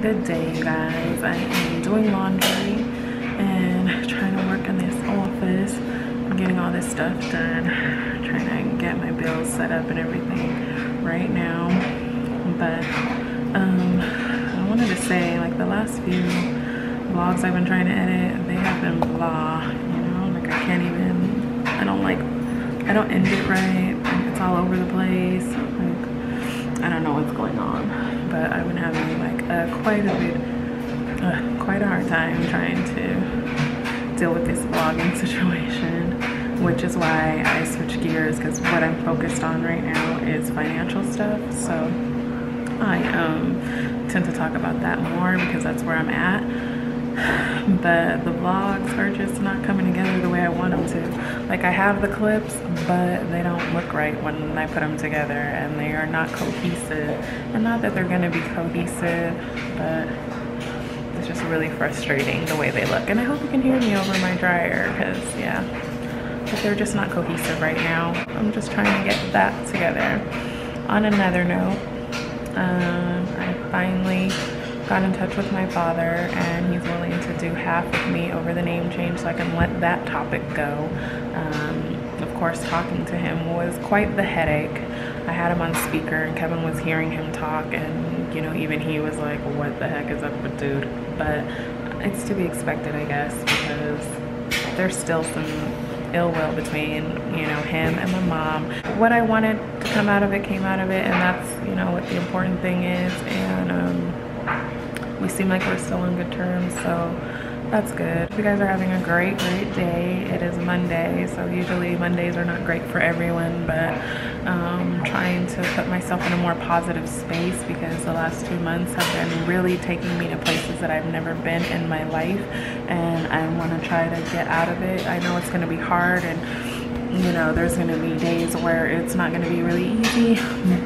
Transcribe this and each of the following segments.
Good day, guys. I am doing laundry and trying to work in this office. I'm getting all this stuff done, trying to get my bills set up and everything right now. But um, I wanted to say, like the last few vlogs I've been trying to edit, they have been blah. You know, like I can't even. I don't like. I don't end it right. It's all over the place. Like I don't know what's going on, but I've been having like a quite a bit, uh, quite a hard time trying to deal with this vlogging situation, which is why I switched gears because what I'm focused on right now is financial stuff. So I um, tend to talk about that more because that's where I'm at but the vlogs are just not coming together the way I want them to. Like I have the clips, but they don't look right when I put them together and they are not cohesive. And not that they're gonna be cohesive, but it's just really frustrating the way they look. And I hope you can hear me over my dryer because yeah, but they're just not cohesive right now. I'm just trying to get that together. On another note, um, I finally got in touch with my father and he's willing to do half of me over the name change so I can let that topic go. Um, of course, talking to him was quite the headache. I had him on speaker and Kevin was hearing him talk and, you know, even he was like, what the heck is up with dude? But it's to be expected, I guess, because there's still some ill will between, you know, him and my mom. What I wanted to come out of it came out of it and that's, you know, what the important thing is. And, um, we seem like we're still on good terms so that's good. You guys are having a great great day. It is monday so usually mondays are not great for everyone but um, trying to put myself in a more positive space because the last two months have been really taking me to places that I've never been in my life and I want to try to get out of it. I know it's going to be hard and you know there's gonna be days where it's not gonna be really easy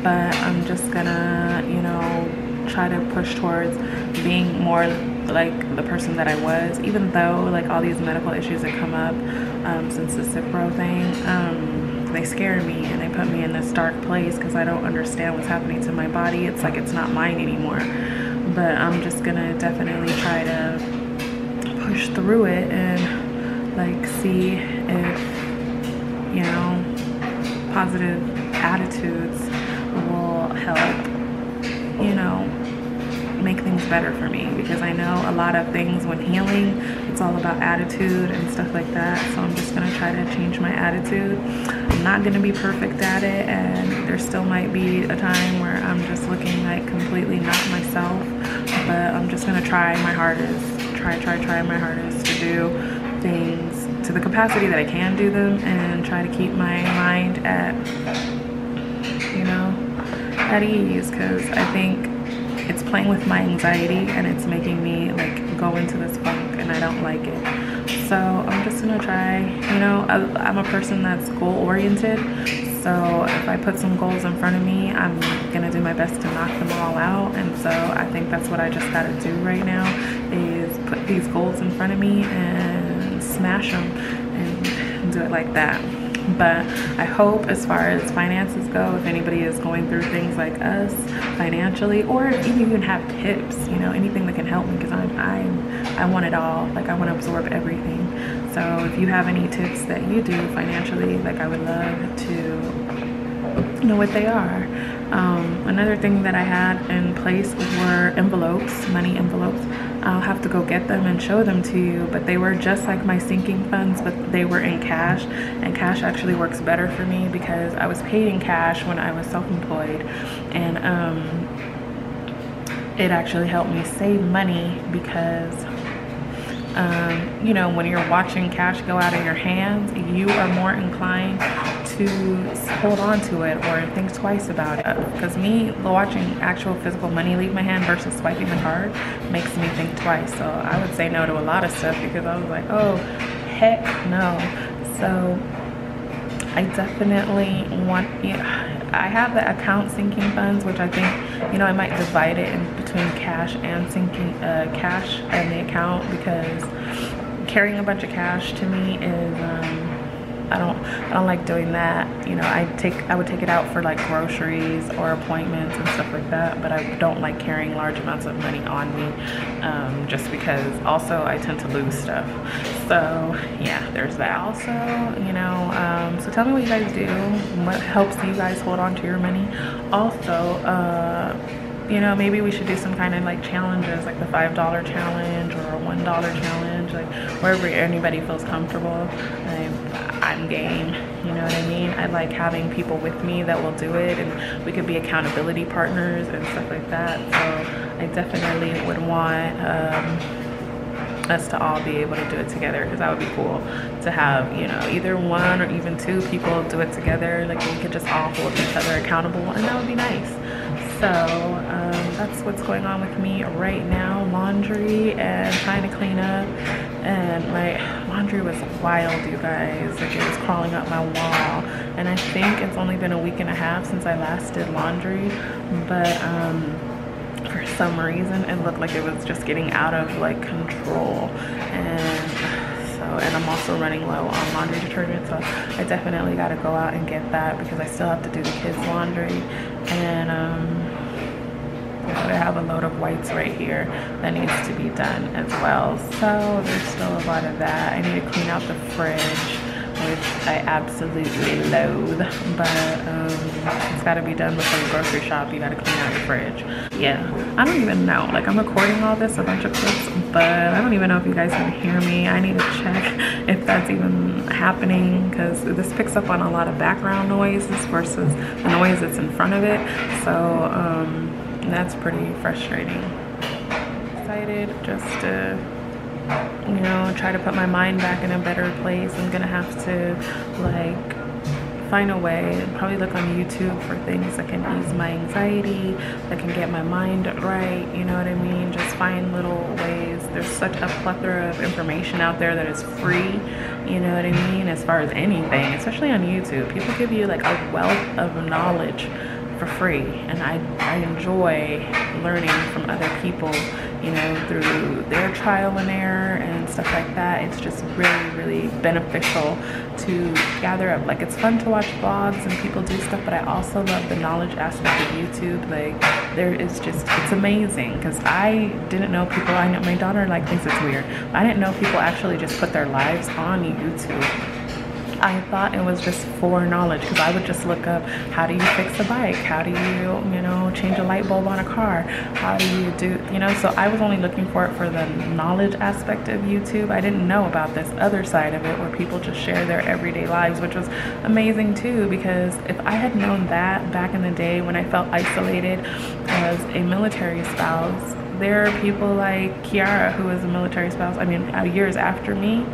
but I'm just gonna you know try to push towards being more like the person that I was, even though like all these medical issues that come up um, since the Cipro thing, um, they scare me and they put me in this dark place because I don't understand what's happening to my body. It's like it's not mine anymore. But I'm just gonna definitely try to push through it and like see if, you know, positive attitudes will help, better for me because I know a lot of things when healing, it's all about attitude and stuff like that. So I'm just gonna try to change my attitude. I'm not gonna be perfect at it and there still might be a time where I'm just looking like completely not myself, but I'm just gonna try my hardest, try, try, try my hardest to do things to the capacity that I can do them and try to keep my mind at, you know, at ease because I think playing with my anxiety and it's making me like go into this funk and I don't like it. So I'm just gonna try, you know, I, am a person that's goal oriented. So if I put some goals in front of me, I'm gonna do my best to knock them all out. And so I think that's what I just gotta do right now is put these goals in front of me and smash them and do it like that but I hope as far as finances go, if anybody is going through things like us financially, or if you even have tips, you know, anything that can help me because I'm, I'm, I want it all. Like I want to absorb everything. So if you have any tips that you do financially, like I would love to know what they are. Um, another thing that I had in place were envelopes, money envelopes. I'll have to go get them and show them to you, but they were just like my sinking funds, but they were in cash. And cash actually works better for me because I was paid in cash when I was self-employed. And um, it actually helped me save money because um, you know, when you're watching cash go out of your hands, you are more inclined to hold on to it or think twice about it. Because me watching actual physical money leave my hand versus swiping the card makes me think twice. So I would say no to a lot of stuff because I was like, oh, heck no. So I definitely want, know, I have the account sinking funds, which I think, you know, I might divide it in between cash and sinking, uh, cash and the account because carrying a bunch of cash to me is, um, I don't I don't like doing that. You know, I take I would take it out for like groceries or appointments and stuff like that, but I don't like carrying large amounts of money on me um, just because also I tend to lose stuff. So yeah, there's that. Also, you know, um, so tell me what you guys do. What helps you guys hold on to your money? Also, uh, you know, maybe we should do some kind of like challenges, like the $5 challenge or a $1 challenge, like wherever anybody feels comfortable. I'm game, you know what I mean? I like having people with me that will do it and we could be accountability partners and stuff like that. So I definitely would want um, us to all be able to do it together because that would be cool to have, you know, either one or even two people do it together. Like we could just all hold each other accountable and that would be nice so um, that's what's going on with me right now. Laundry and trying to clean up. And my laundry was wild you guys. Like it was crawling up my wall. And I think it's only been a week and a half since I last did laundry. But um, for some reason it looked like it was just getting out of like control. And so and I'm also running low on laundry detergent. So I definitely got to go out and get that because I still have to do the kids laundry. And um I have a load of whites right here that needs to be done as well. So there's still a lot of that. I need to clean out the fridge, which I absolutely loathe, but um, it's gotta be done before you grocery shop. You gotta clean out your fridge. Yeah, I don't even know. Like I'm recording all this, a bunch of clips, but I don't even know if you guys can hear me. I need to check if that's even happening because this picks up on a lot of background noises versus the noise that's in front of it. So, um, that's pretty frustrating. Excited just to, you know, try to put my mind back in a better place. I'm gonna have to like find a way, probably look on YouTube for things that can ease my anxiety, that can get my mind right, you know what I mean? Just find little ways. There's such a plethora of information out there that is free, you know what I mean? As far as anything, especially on YouTube. People give you like a wealth of knowledge for free. And I, I enjoy learning from other people you know through their trial and error and stuff like that. It's just really really beneficial to gather up. Like it's fun to watch vlogs and people do stuff but I also love the knowledge aspect of YouTube. Like there is just it's amazing because I didn't know people I know my daughter like thinks it's weird. I didn't know people actually just put their lives on YouTube I thought it was just for knowledge because I would just look up how do you fix a bike? How do you, you know, change a light bulb on a car? How do you do, you know, so I was only looking for it for the knowledge aspect of YouTube. I didn't know about this other side of it where people just share their everyday lives, which was amazing too because if I had known that back in the day when I felt isolated as a military spouse, there are people like Kiara who is a military spouse I mean uh, years after me.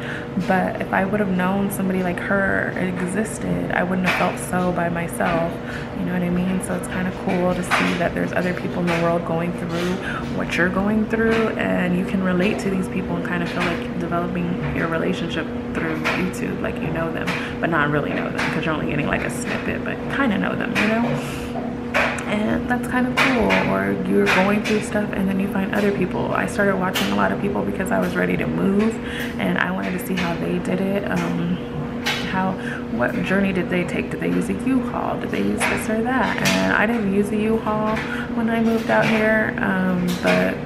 But if I would have known somebody like her existed I wouldn't have felt so by myself. You know what I mean? So it's kind of cool to see that there's other people in the world going through what you're going through and you can relate to these people and kind of feel like developing your relationship through YouTube like you know them but not really know them because you're only getting like a snippet but kind of know them you know and that's kind of cool. Or you're going through stuff and then you find other people. I started watching a lot of people because i was ready to move and i wanted to see how they did it um, how what journey did they take? Did they use a u-haul? Did they use this or that? And i didn't use a u-haul when i moved out here um, but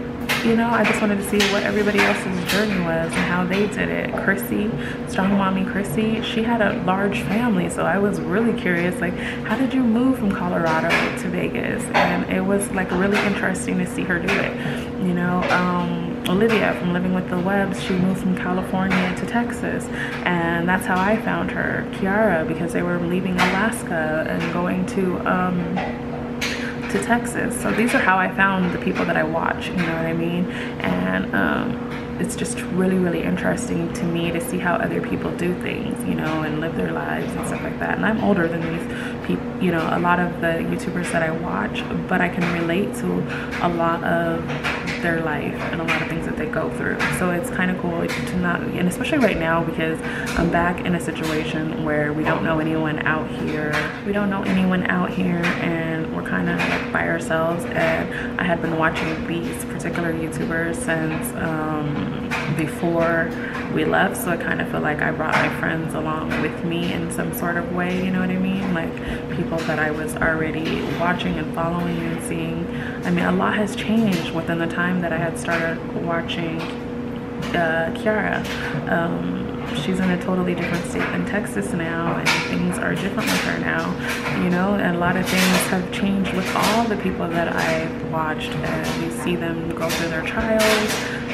you know, I just wanted to see what everybody else's journey was and how they did it. Chrissy, Strong Mommy Chrissy, she had a large family, so I was really curious, like, how did you move from Colorado to Vegas? And it was like really interesting to see her do it. You know, um, Olivia from Living with the Webbs, she moved from California to Texas, and that's how I found her. Kiara, because they were leaving Alaska and going to. Um, to Texas. So these are how I found the people that I watch, you know what I mean? And um, it's just really, really interesting to me to see how other people do things, you know, and live their lives and stuff like that. And I'm older than these people, you know, a lot of the YouTubers that I watch, but I can relate to a lot of their life and a lot of things that they go through. So it's kind of cool to not, and especially right now because I'm back in a situation where we don't know anyone out here. We don't know anyone out here and we're kind of like by ourselves. And I had been watching these particular YouTubers since, um, before we left so i kind of feel like i brought my friends along with me in some sort of way you know what i mean? Like people that i was already watching and following and seeing. I mean a lot has changed within the time that i had started watching uh, kiara. Um, she's in a totally different state than Texas now and things are different with her now you know? And a lot of things have changed with all the people that I've watched and we see them go through their trials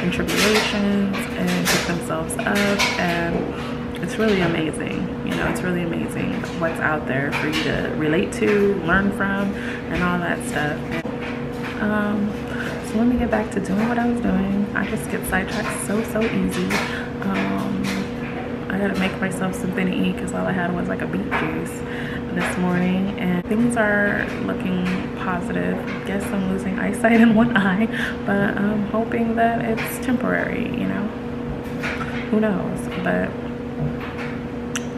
and tribulations and pick themselves up and it's really amazing you know? It's really amazing what's out there for you to relate to learn from and all that stuff. And, um, so let me get back to doing what I was doing. I just get sidetracked so so easy. Um, I gotta make myself something to eat because all I had was like a beet juice this morning and things are looking positive. I guess I'm losing eyesight in one eye, but I'm hoping that it's temporary, you know? Who knows? But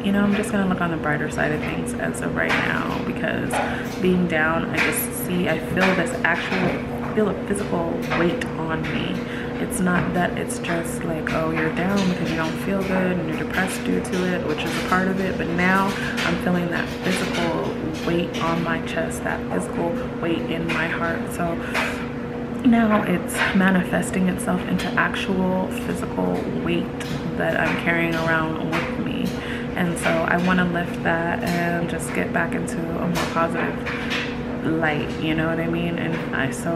you know, I'm just gonna look on the brighter side of things as of right now because being down, I just see, I feel this actual, feel a physical weight on me it's not that it's just like oh you're down because you don't feel good and you're depressed due to it which is a part of it but now i'm feeling that physical weight on my chest that physical weight in my heart. So now it's manifesting itself into actual physical weight that i'm carrying around with me. And so i want to lift that and just get back into a more positive light you know what i mean? And i so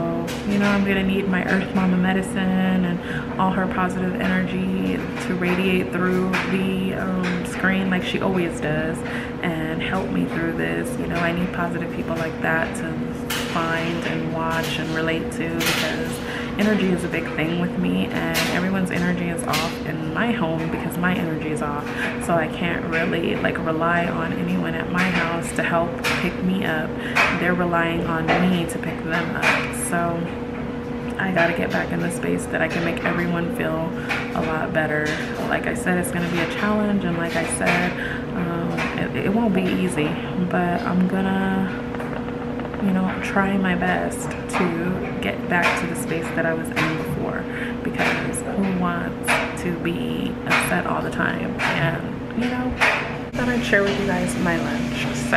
you know i'm gonna need my earth mama medicine and all her positive energy to radiate through the um, screen like she always does and help me through this. You know i need positive people like that to find and watch and relate to because energy is a big thing with me and everyone's energy is off in my home because my energy is off. So I can't really like rely on anyone at my house to help pick me up. They're relying on me to pick them up. So I gotta get back in the space that I can make everyone feel a lot better. Like I said it's gonna be a challenge and like I said um, it, it won't be easy but I'm gonna you know, try my best to get back to the space that I was in before because who wants to be upset all the time? And, you know, I thought I'd share with you guys my lunch. So,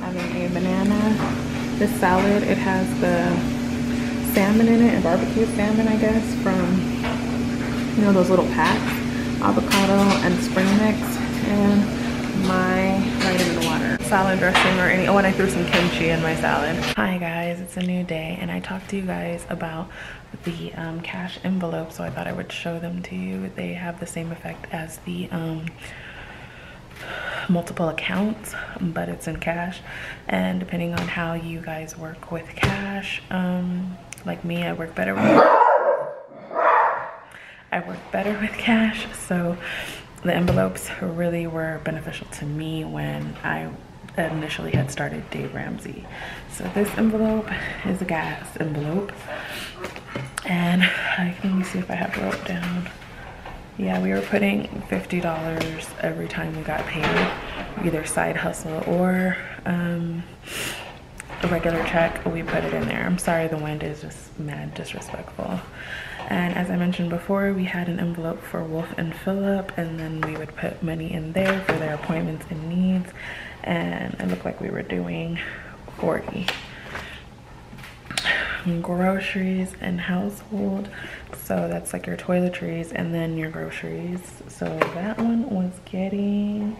having a banana, this salad, it has the salmon in it and barbecue salmon, I guess, from, you know, those little packs, avocado and spring mix, and salad dressing or any oh and i threw some kimchi in my salad. Hi guys it's a new day and i talked to you guys about the um, cash envelope so i thought i would show them to you. They have the same effect as the um, multiple accounts but it's in cash. And depending on how you guys work with cash um, like me i work better with i work better with cash so the envelopes really were beneficial to me when I initially had started Dave Ramsey. So this envelope is a gas envelope. And I can see if I have wrote down. Yeah, we were putting $50 every time we got paid, either side hustle or um, a regular check, we put it in there. I'm sorry the wind is just mad disrespectful. And as I mentioned before, we had an envelope for Wolf and Philip, and then we would put money in there for their appointments and needs. And it looked like we were doing 40 groceries and household so that's like your toiletries and then your groceries. So that one was getting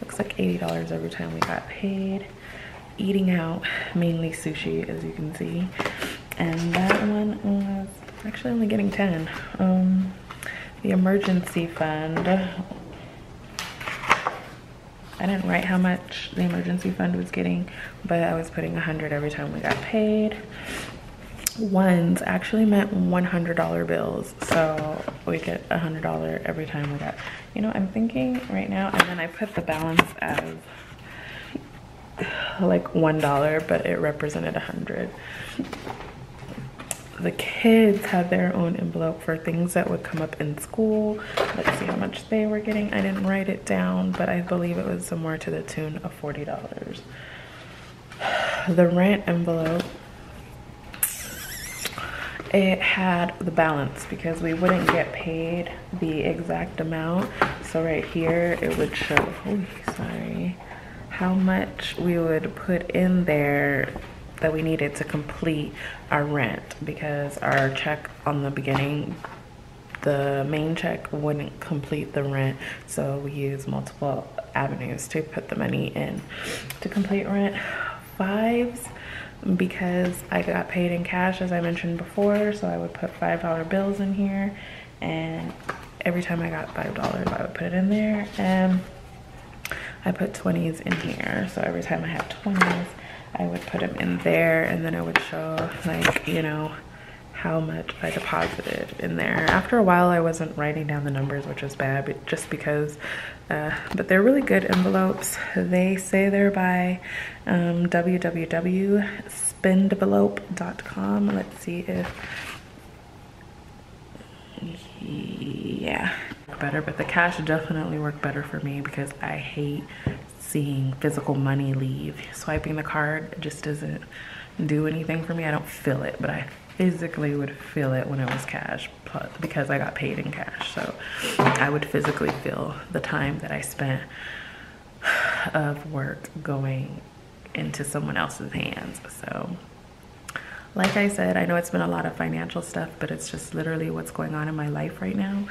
looks like $80 every time we got paid. Eating out mainly sushi as you can see. And that one was actually only getting 10 um the emergency fund I didn't write how much the emergency fund was getting but I was putting 100 every time we got paid. Ones actually meant $100 bills so we get $100 every time we got you know I'm thinking right now and then I put the balance as like one dollar but it represented a hundred the kids had their own envelope for things that would come up in school. Let's see how much they were getting. I didn't write it down, but I believe it was somewhere to the tune of $40. The rent envelope it had the balance because we wouldn't get paid the exact amount. So right here, it would show, oh, sorry, how much we would put in there that we needed to complete our rent because our check on the beginning the main check wouldn't complete the rent. So we use multiple avenues to put the money in to complete rent. Fives because I got paid in cash as I mentioned before so I would put five dollar bills in here and every time I got five dollars I would put it in there and I put 20s in here. So every time I had 20s I would put them in there and then I would show like you know how much I deposited in there. After a while, I wasn't writing down the numbers, which is bad, but just because, uh, but they're really good envelopes. They say they're by um. Let's see if, yeah, better, but the cash definitely worked better for me because I hate seeing physical money leave. Swiping the card just doesn't do anything for me. I don't feel it, but I physically would feel it when it was cash because I got paid in cash. So I would physically feel the time that I spent of work going into someone else's hands. So like I said, I know it's been a lot of financial stuff, but it's just literally what's going on in my life right now.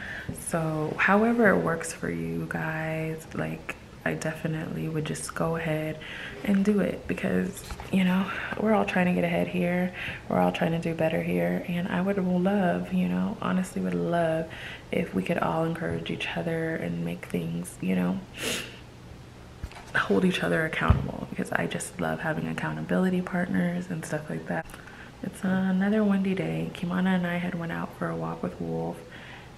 So however it works for you guys, like I definitely would just go ahead and do it because, you know, we're all trying to get ahead here. We're all trying to do better here. And I would love, you know, honestly would love if we could all encourage each other and make things, you know, hold each other accountable because I just love having accountability partners and stuff like that. It's another windy day. Kimana and I had went out for a walk with Wolf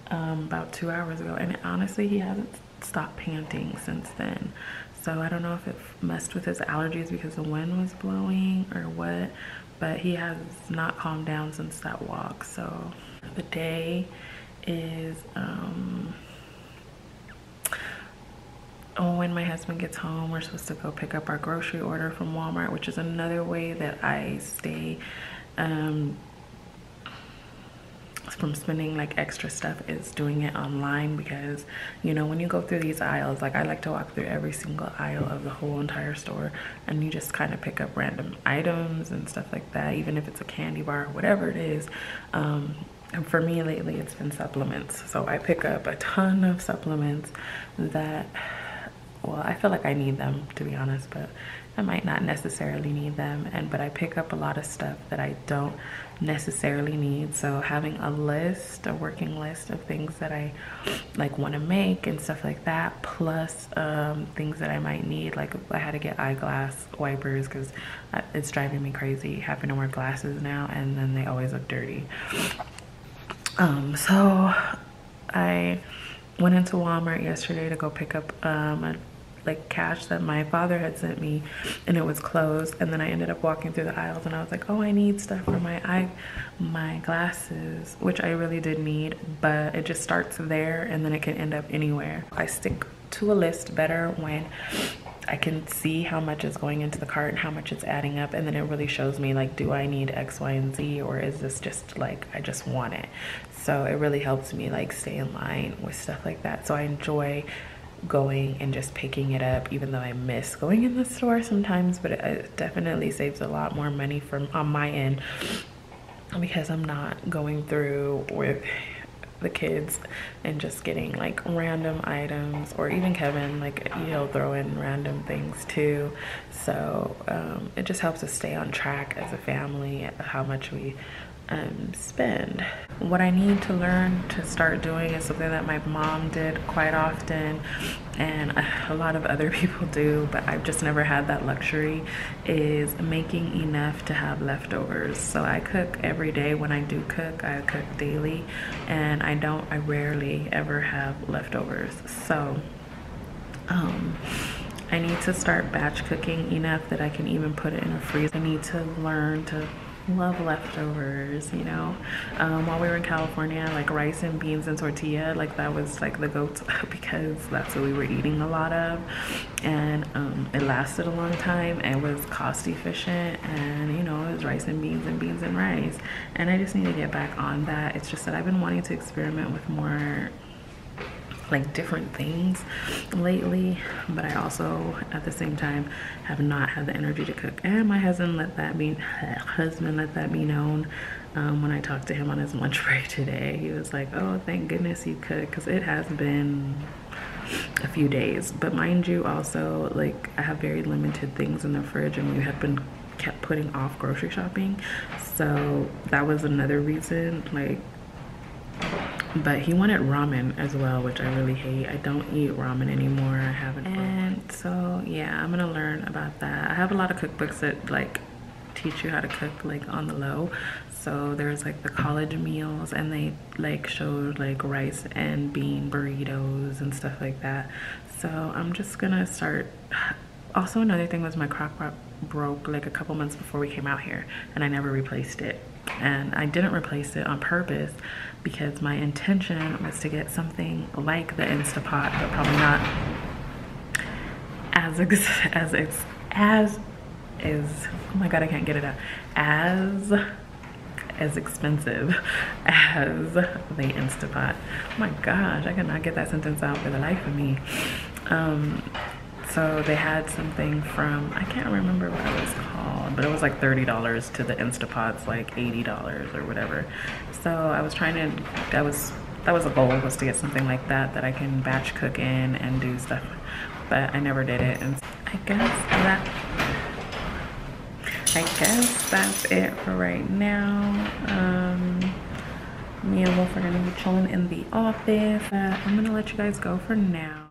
um, about two hours ago and honestly he hasn't stopped panting since then. So I don't know if it messed with his allergies because the wind was blowing or what, but he has not calmed down since that walk. So the day is um, when my husband gets home, we're supposed to go pick up our grocery order from Walmart, which is another way that I stay um, from spending like extra stuff is doing it online because you know when you go through these aisles like I like to walk through every single aisle of the whole entire store and you just kind of pick up random items and stuff like that even if it's a candy bar or whatever it is. Um, and for me lately it's been supplements. So I pick up a ton of supplements that well I feel like I need them to be honest but I might not necessarily need them and but I pick up a lot of stuff that I don't necessarily need. So having a list a working list of things that I like want to make and stuff like that plus um, things that I might need like I had to get eyeglass wipers because it's driving me crazy. Having to wear glasses now and then they always look dirty. Um, so I went into Walmart yesterday to go pick up um, a like cash that my father had sent me and it was closed and then I ended up walking through the aisles and I was like oh I need stuff for my eye my glasses which I really did need but it just starts there and then it can end up anywhere. I stick to a list better when I can see how much is going into the cart and how much it's adding up and then it really shows me like do I need X Y and Z or is this just like I just want it? So it really helps me like stay in line with stuff like that. So I enjoy going and just picking it up even though I miss going in the store sometimes but it definitely saves a lot more money from on my end because I'm not going through with the kids and just getting like random items or even Kevin like he'll throw in random things too. So um, it just helps us stay on track as a family how much we um, spend. What I need to learn to start doing is something that my mom did quite often and a lot of other people do, but I've just never had that luxury, is making enough to have leftovers. So I cook every day. When I do cook, I cook daily and I don't, I rarely ever have leftovers. So, um, I need to start batch cooking enough that I can even put it in a freezer. I need to learn to love leftovers, you know. Um, while we were in California, like rice and beans and tortilla, like that was like the goat because that's what we were eating a lot of. And um, it lasted a long time. It was cost efficient and you know, it was rice and beans and beans and rice. And I just need to get back on that. It's just that I've been wanting to experiment with more like different things lately but i also at the same time have not had the energy to cook. And my husband let that be husband let that be known um, when i talked to him on his lunch break today. He was like oh thank goodness you cook because it has been a few days. But mind you also like i have very limited things in the fridge and we have been kept putting off grocery shopping. So that was another reason like but he wanted ramen as well which i really hate. I don't eat ramen anymore. I haven't and so yeah i'm gonna learn about that. I have a lot of cookbooks that like teach you how to cook like on the low. So there's like the college meals and they like showed like rice and bean burritos and stuff like that. So i'm just gonna start. Also another thing was my crock pot broke like a couple months before we came out here and i never replaced it. And I didn't replace it on purpose because my intention was to get something like the Instapot, but probably not as ex as ex as is oh my god I can't get it out as as expensive as the Instapot. Oh my gosh, I cannot get that sentence out for the life of me. Um, so they had something from, I can't remember what it was called, but it was like $30 to the Instapots, like $80 or whatever. So I was trying to, that was, that was a goal was to get something like that that I can batch cook in and do stuff, but I never did it. And I guess that, I guess that's it for right now. Um, me and Wolf are gonna be chilling in the office. Uh, I'm gonna let you guys go for now.